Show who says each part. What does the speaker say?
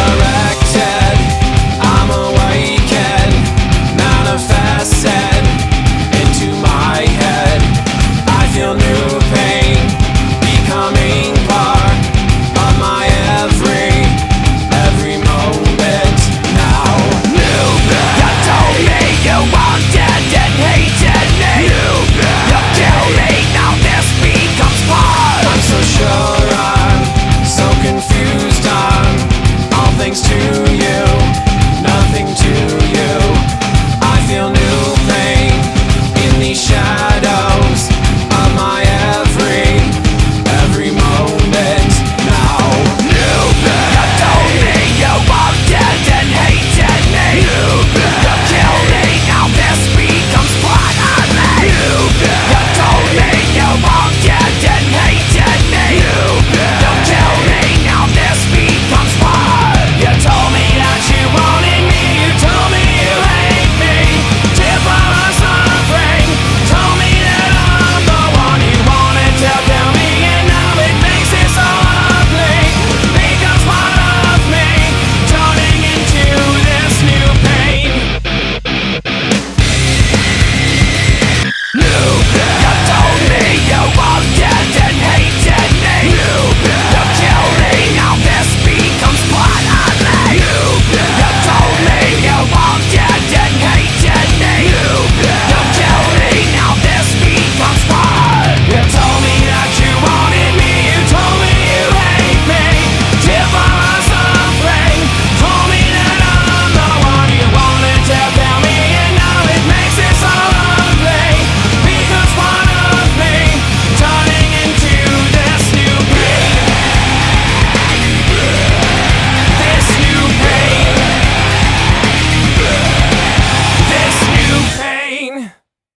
Speaker 1: alright you.